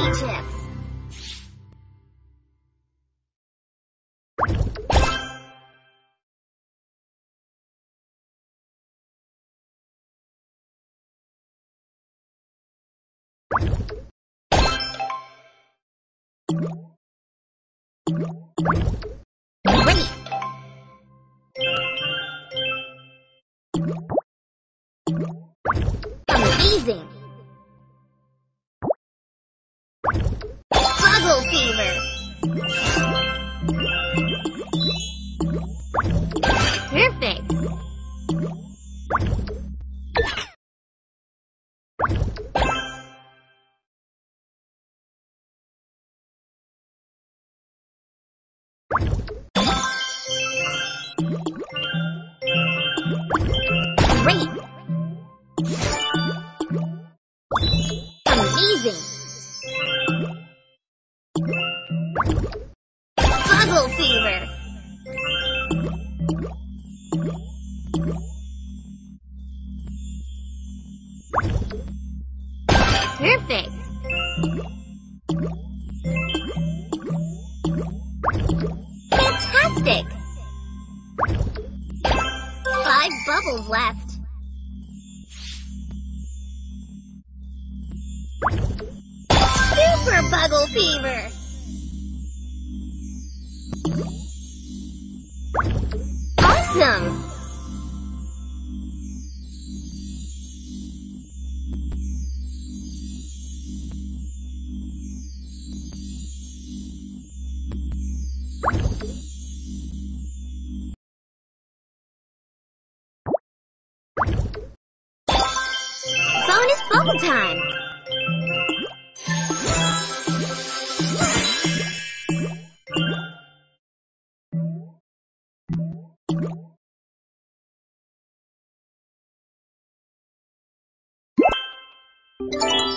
Chips. Great. Amazing. Perfect. Great. Amazing. Buggle fever. Perfect. Fantastic. Five bubbles left. Super Buggle Fever. Awesome. Bubble time. you